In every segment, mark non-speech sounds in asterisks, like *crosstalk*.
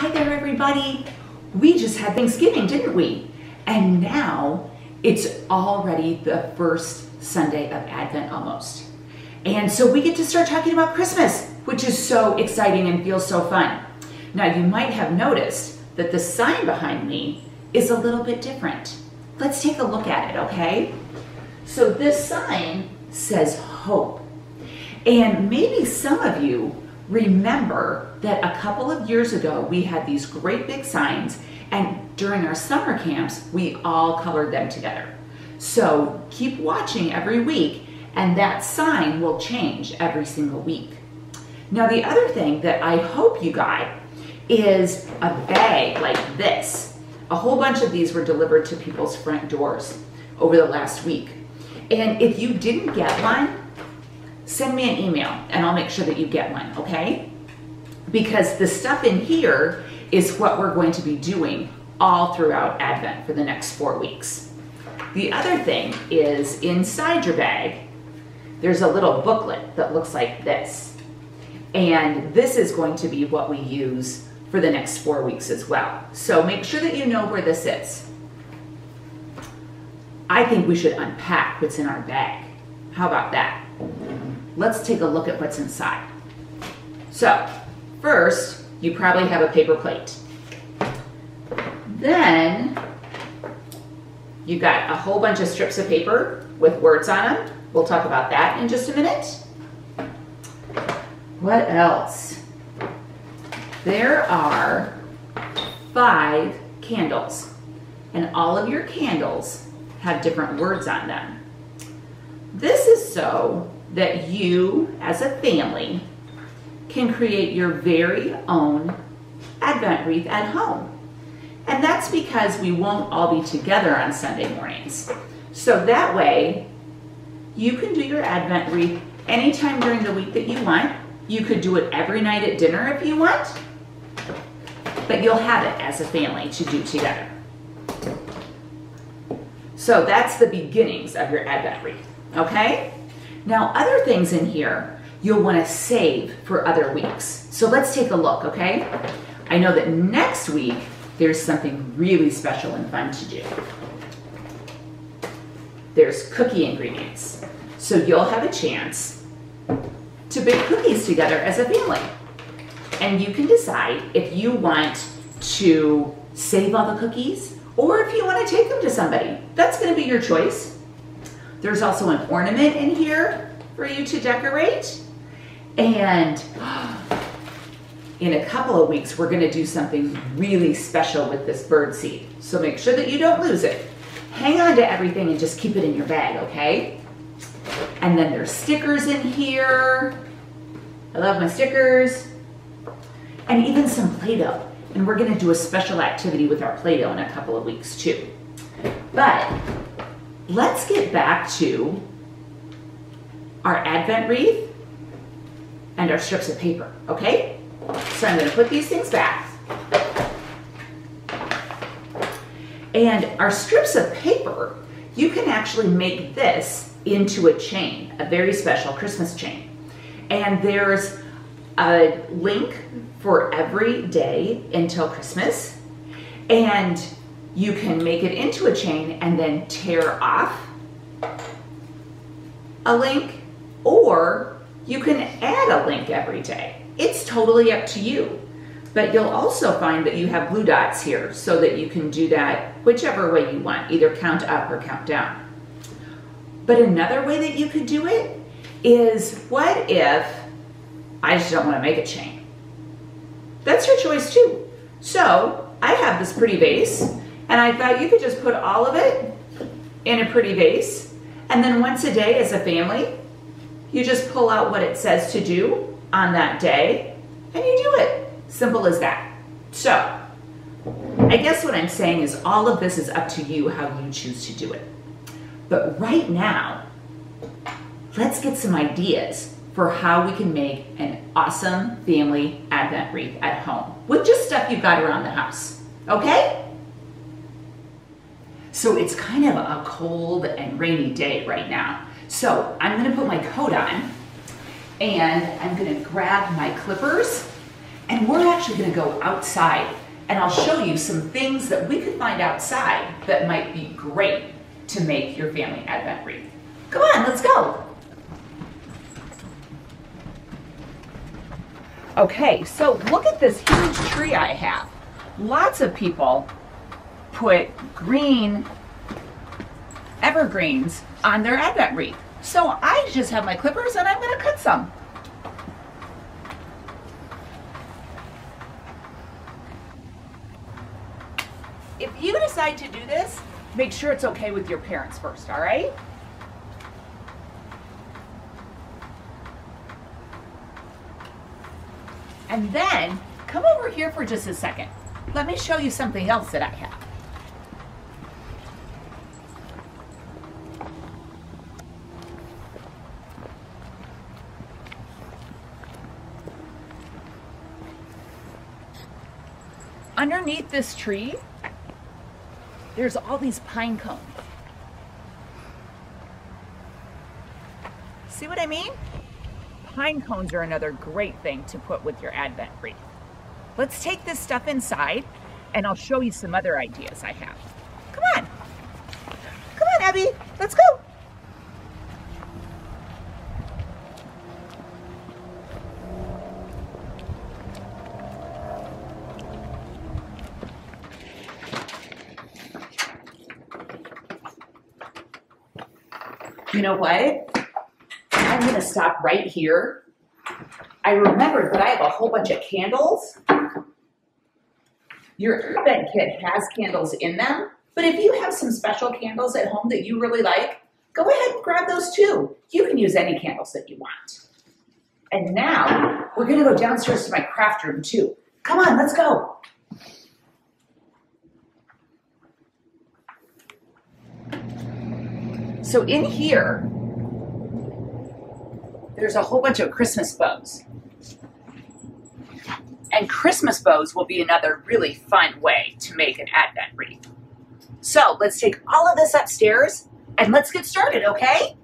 Hi there, everybody. We just had Thanksgiving, didn't we? And now it's already the first Sunday of Advent almost. And so we get to start talking about Christmas, which is so exciting and feels so fun. Now, you might have noticed that the sign behind me is a little bit different. Let's take a look at it, okay? So this sign says hope. And maybe some of you remember that a couple of years ago we had these great big signs and during our summer camps we all colored them together. So keep watching every week and that sign will change every single week. Now the other thing that I hope you got is a bag like this. A whole bunch of these were delivered to people's front doors over the last week. And if you didn't get one, send me an email and I'll make sure that you get one, okay? Because the stuff in here is what we're going to be doing all throughout Advent for the next four weeks. The other thing is inside your bag, there's a little booklet that looks like this. And this is going to be what we use for the next four weeks as well. So make sure that you know where this is. I think we should unpack what's in our bag. How about that? Let's take a look at what's inside. So, first, you probably have a paper plate. Then, you've got a whole bunch of strips of paper with words on them. We'll talk about that in just a minute. What else? There are five candles, and all of your candles have different words on them. This is so that you, as a family, can create your very own Advent wreath at home. And that's because we won't all be together on Sunday mornings. So that way, you can do your Advent wreath anytime during the week that you want. You could do it every night at dinner if you want, but you'll have it as a family to do together. So that's the beginnings of your Advent wreath, okay? Now, other things in here you'll want to save for other weeks. So let's take a look, okay? I know that next week there's something really special and fun to do. There's cookie ingredients. So you'll have a chance to bake cookies together as a family. And you can decide if you want to save all the cookies or if you want to take them to somebody. That's going to be your choice. There's also an ornament in here for you to decorate. And in a couple of weeks, we're gonna do something really special with this bird seed. So make sure that you don't lose it. Hang on to everything and just keep it in your bag, okay? And then there's stickers in here. I love my stickers. And even some Play-Doh. And we're gonna do a special activity with our Play-Doh in a couple of weeks too. But let's get back to our Advent wreath and our strips of paper, okay? So I'm gonna put these things back. And our strips of paper, you can actually make this into a chain, a very special Christmas chain. And there's a link for every day until Christmas. And you can make it into a chain and then tear off a link, or you can add a link every day. It's totally up to you. But you'll also find that you have blue dots here so that you can do that whichever way you want, either count up or count down. But another way that you could do it is what if I just don't want to make a chain? That's your choice too. So I have this pretty vase and I thought you could just put all of it in a pretty vase. And then once a day as a family, you just pull out what it says to do on that day and you do it. Simple as that. So I guess what I'm saying is all of this is up to you how you choose to do it. But right now, let's get some ideas for how we can make an awesome family Advent wreath at home with just stuff you've got around the house. Okay? So it's kind of a cold and rainy day right now. So I'm gonna put my coat on and I'm gonna grab my clippers And we're actually gonna go outside and I'll show you some things that we could find outside that might be great to make your family Advent wreath. Come on, let's go. Okay, so look at this huge tree I have. Lots of people put green evergreens on their Advent wreath. So I just have my clippers and I'm gonna cut some. If you decide to do this, make sure it's okay with your parents first, all right? And then come over here for just a second. Let me show you something else that I have. Underneath this tree, there's all these pine cones. See what I mean? Pine cones are another great thing to put with your Advent wreath. Let's take this stuff inside and I'll show you some other ideas I have. Come on. Come on, Abby. Let's go. You know what? I'm gonna stop right here. I remembered that I have a whole bunch of candles. Your Advent kit has candles in them, but if you have some special candles at home that you really like, go ahead and grab those too. You can use any candles that you want. And now we're gonna go downstairs to my craft room too. Come on, let's go. So in here, there's a whole bunch of Christmas bows. And Christmas bows will be another really fun way to make an Advent wreath. So let's take all of this upstairs and let's get started, okay?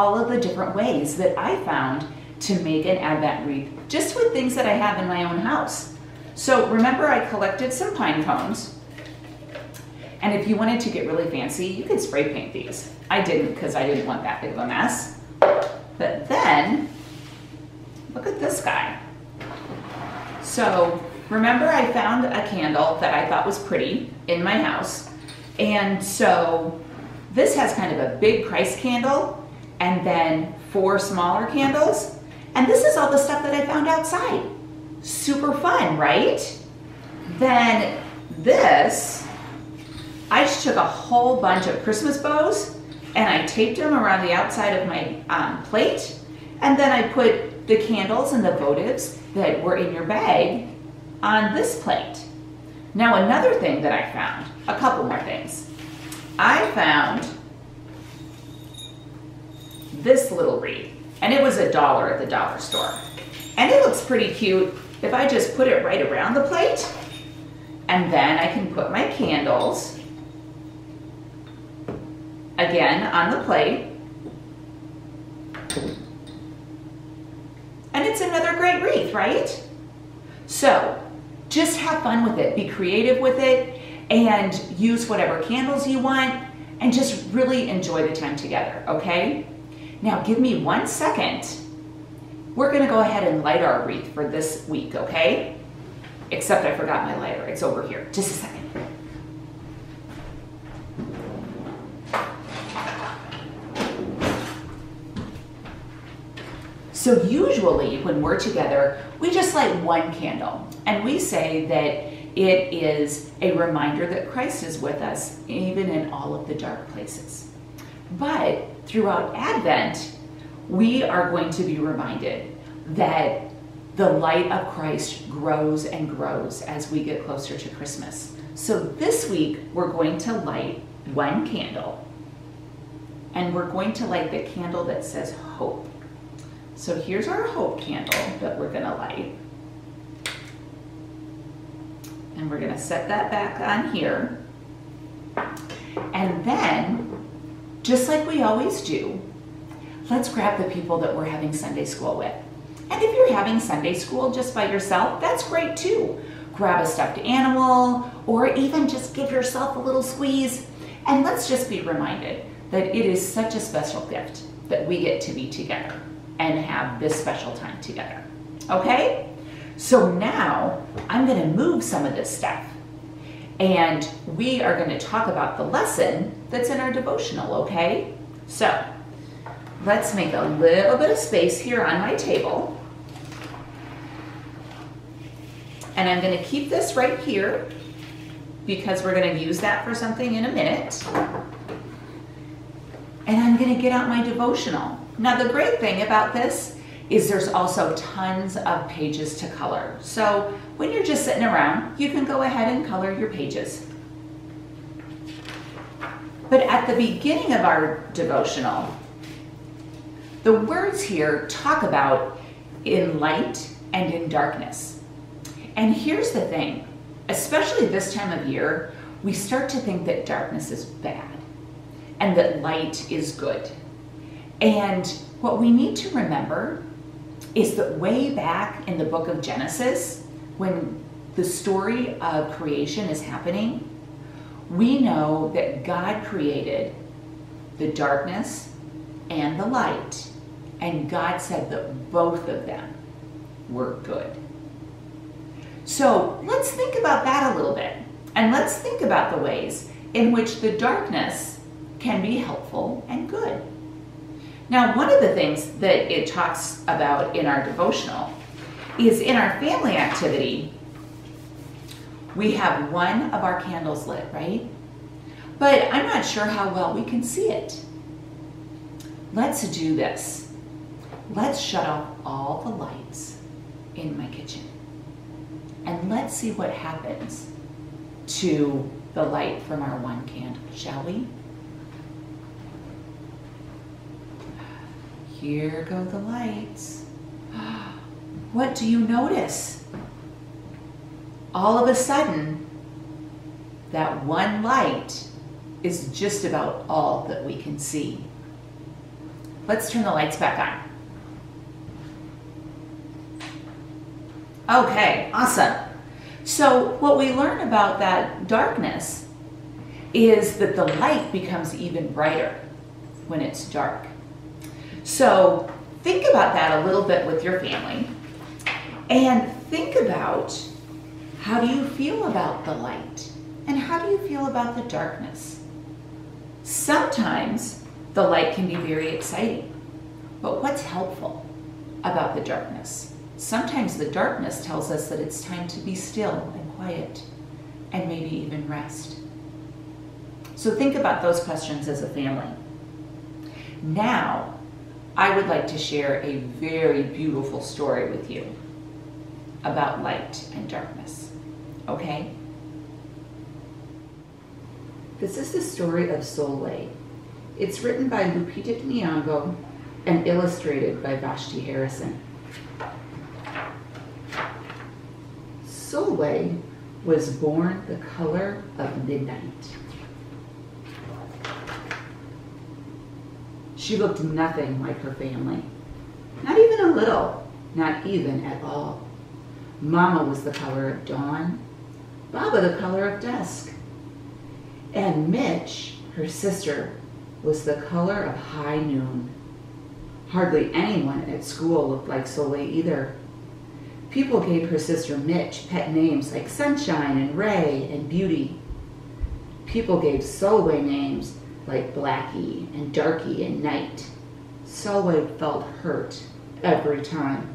All of the different ways that I found to make an Advent wreath just with things that I have in my own house. So remember I collected some pine cones and if you wanted to get really fancy, you could spray paint these. I didn't because I didn't want that big of a mess. But then, look at this guy. So remember I found a candle that I thought was pretty in my house and so this has kind of a big Christ candle and then four smaller candles. And this is all the stuff that I found outside. Super fun, right? Then this, I just took a whole bunch of Christmas bows and I taped them around the outside of my um, plate. And then I put the candles and the votives that were in your bag on this plate. Now another thing that I found, a couple more things. I found this little wreath, and it was a dollar at the dollar store. And it looks pretty cute if I just put it right around the plate, and then I can put my candles again on the plate. And it's another great wreath, right? So just have fun with it. Be creative with it and use whatever candles you want and just really enjoy the time together, okay? Now give me one second. We're gonna go ahead and light our wreath for this week, okay? Except I forgot my lighter, it's over here. Just a second. So usually when we're together, we just light one candle and we say that it is a reminder that Christ is with us even in all of the dark places. But throughout Advent, we are going to be reminded that the light of Christ grows and grows as we get closer to Christmas. So this week, we're going to light one candle, and we're going to light the candle that says hope. So here's our hope candle that we're going to light. And we're going to set that back on here. And then, just like we always do, let's grab the people that we're having Sunday school with. And if you're having Sunday school just by yourself, that's great too. Grab a stuffed animal or even just give yourself a little squeeze. And let's just be reminded that it is such a special gift that we get to be together and have this special time together. Okay? So now I'm going to move some of this stuff and we are going to talk about the lesson that's in our devotional, okay? So let's make a little bit of space here on my table. And I'm going to keep this right here because we're going to use that for something in a minute. And I'm going to get out my devotional. Now, the great thing about this is there's also tons of pages to color. So when you're just sitting around, you can go ahead and color your pages. But at the beginning of our devotional, the words here talk about in light and in darkness. And here's the thing, especially this time of year, we start to think that darkness is bad and that light is good. And what we need to remember is that way back in the book of Genesis, when the story of creation is happening, we know that God created the darkness and the light, and God said that both of them were good. So let's think about that a little bit, and let's think about the ways in which the darkness can be helpful and good. Now, one of the things that it talks about in our devotional is in our family activity, we have one of our candles lit, right? But I'm not sure how well we can see it. Let's do this. Let's shut off all the lights in my kitchen. And let's see what happens to the light from our one candle, shall we? Here go the lights. *gasps* What do you notice? All of a sudden, that one light is just about all that we can see. Let's turn the lights back on. Okay, awesome. So what we learn about that darkness is that the light becomes even brighter when it's dark. So think about that a little bit with your family and think about how do you feel about the light and how do you feel about the darkness? Sometimes the light can be very exciting, but what's helpful about the darkness? Sometimes the darkness tells us that it's time to be still and quiet and maybe even rest. So think about those questions as a family. Now, I would like to share a very beautiful story with you about light and darkness. Okay? This is the story of Sulwe. It's written by Lupita Nyong'o and illustrated by Vashti Harrison. Sulwe was born the color of midnight. She looked nothing like her family. Not even a little, not even at all. Mama was the color of dawn, Baba the color of dusk. And Mich, her sister, was the color of high noon. Hardly anyone at school looked like Sulwe either. People gave her sister Mich pet names like Sunshine and Ray and Beauty. People gave Sulwe names like Blackie and Darkie and Night. Sulwe felt hurt every time.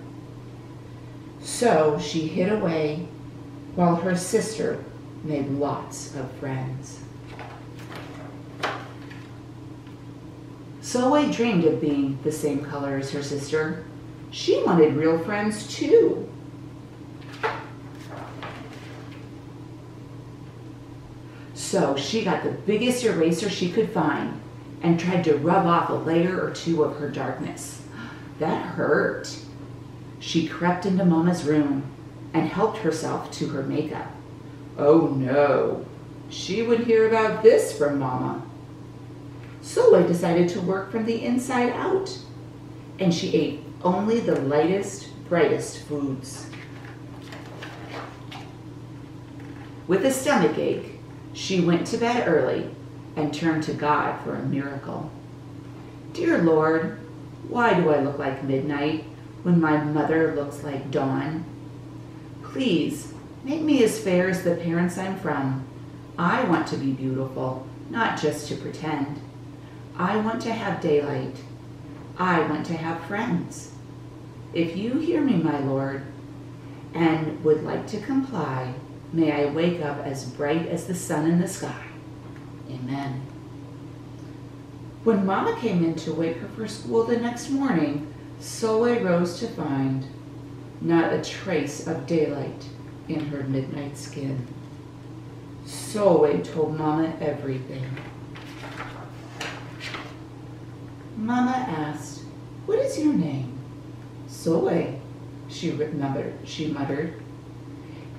So she hid away while her sister made lots of friends. Zoe dreamed of being the same color as her sister. She wanted real friends too. So she got the biggest eraser she could find and tried to rub off a layer or two of her darkness. That hurt. She crept into Mama's room and helped herself to her makeup. Oh no, she would hear about this from Mama. So I decided to work from the inside out, and she ate only the lightest, brightest foods. With a stomach ache, she went to bed early and turned to God for a miracle. Dear Lord, why do I look like midnight when my mother looks like dawn? Please make me as fair as the parents I'm from. I want to be beautiful, not just to pretend. I want to have daylight. I want to have friends. If you hear me, my Lord, and would like to comply, may I wake up as bright as the sun in the sky. Amen. When Mama came in to wake her for school the next morning, Zoe rose to find not a trace of daylight in her midnight skin. Zoe told Mama everything. Mama asked, What is your name? Zoe, she remembered, she muttered.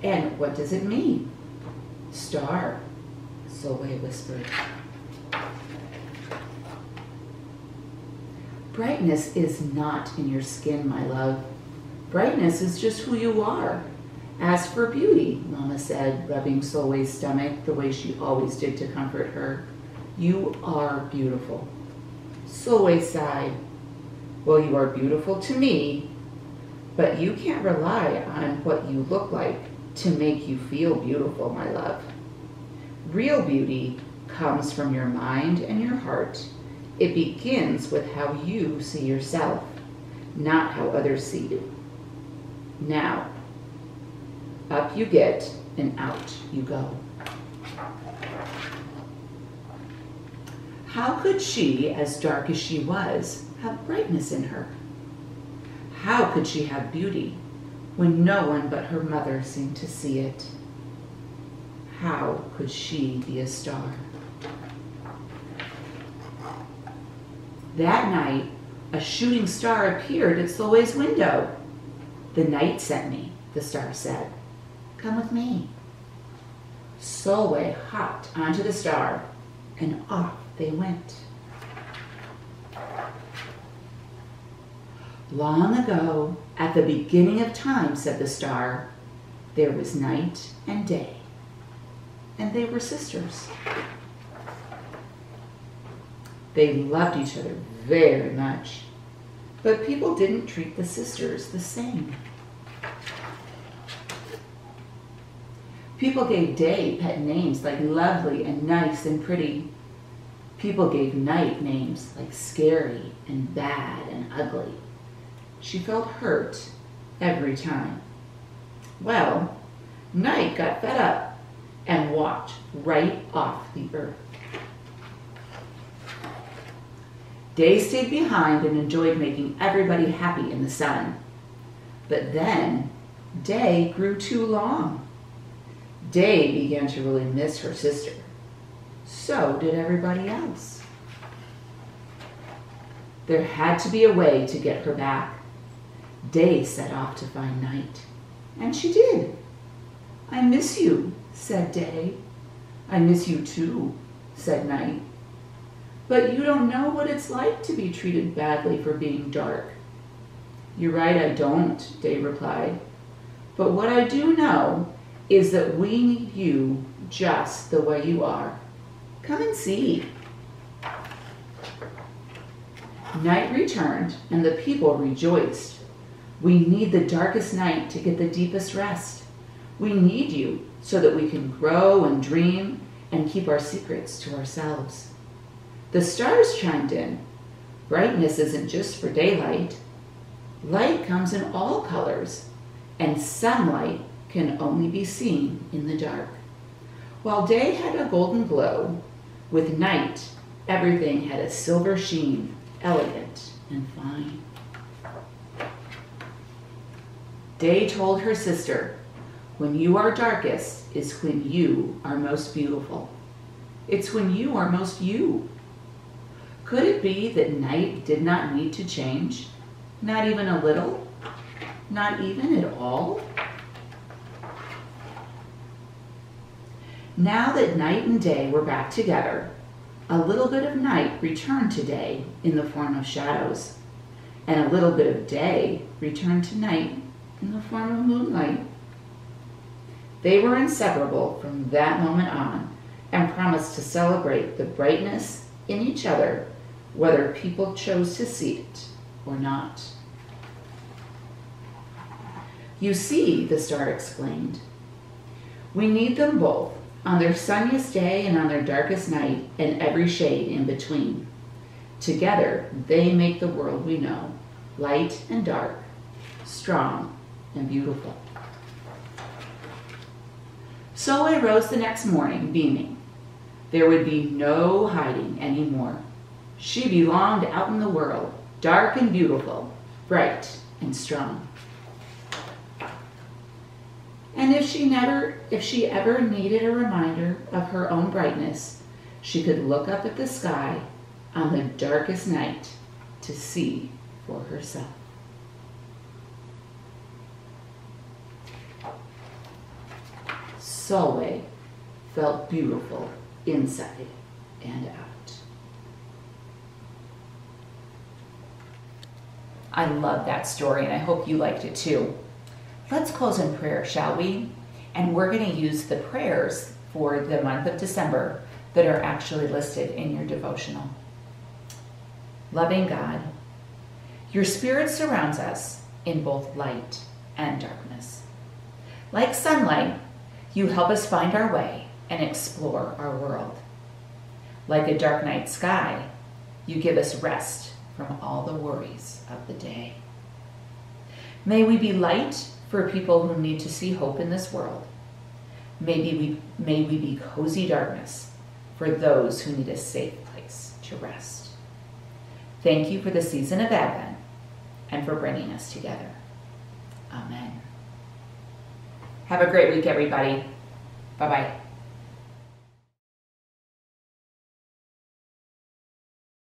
And what does it mean? Star, Zoe whispered. Brightness is not in your skin, my love. Brightness is just who you are. As for beauty, Mama said, rubbing Zoe's stomach the way she always did to comfort her, you are beautiful. Zoe sighed. Well, you are beautiful to me, but you can't rely on what you look like to make you feel beautiful, my love. Real beauty comes from your mind and your heart. It begins with how you see yourself, not how others see you. Now, up you get and out you go. How could she, as dark as she was, have brightness in her? How could she have beauty when no one but her mother seemed to see it? How could she be a star? That night, a shooting star appeared at Zoe's window. The night sent me, the star said. Come with me. Zoe hopped onto the star, and off they went. Long ago, at the beginning of time, said the star, there was night and day, and they were sisters. They loved each other very much, but people didn't treat the sisters the same. People gave Day pet names like lovely and nice and pretty, People gave Night names like scary and bad and ugly. She felt hurt every time. Well, Night got fed up and walked right off the earth. Day stayed behind and enjoyed making everybody happy in the sun. But then, Day grew too long. Day began to really miss her sister so did everybody else. There had to be a way to get her back. Day set off to find Night, and she did. I miss you, said Day. I miss you too, said Night. But you don't know what it's like to be treated badly for being dark. You're right, I don't, Dave replied. But what I do know is that we need you just the way you are. Come and see. Night returned, and the people rejoiced. We need the darkest night to get the deepest rest. We need you so that we can grow and dream and keep our secrets to ourselves. The stars chimed in. Brightness isn't just for daylight. Light comes in all colors, and sunlight can only be seen in the dark. While day had a golden glow, with night, everything had a silver sheen, elegant and fine. Day told her sister, When you are darkest is when you are most beautiful. It's when you are most you. Could it be that night did not need to change? Not even a little? Not even at all? Now that night and day were back together, a little bit of night returned to day in the form of shadows, and a little bit of day returned to night in the form of moonlight. They were inseparable from that moment on and promised to celebrate the brightness in each other, whether people chose to see it or not. You see, the star explained, we need them both on their sunniest day and on their darkest night, and every shade in between. Together, they make the world we know, light and dark, strong and beautiful. So I rose the next morning, beaming. There would be no hiding anymore. She belonged out in the world, dark and beautiful, bright and strong. And if she never, if she ever needed a reminder of her own brightness, she could look up at the sky on the darkest night to see for herself. Sulwe felt beautiful inside and out. I love that story and I hope you liked it too. Let's close in prayer, shall we? And we're going to use the prayers for the month of December that are actually listed in your devotional. Loving God, your Spirit surrounds us in both light and darkness. Like sunlight, you help us find our way and explore our world. Like a dark night sky, you give us rest from all the worries of the day. May we be light for people who need to see hope in this world. Maybe we, may we be cozy darkness for those who need a safe place to rest. Thank you for the season of Advent and for bringing us together. Amen. Have a great week, everybody. Bye bye.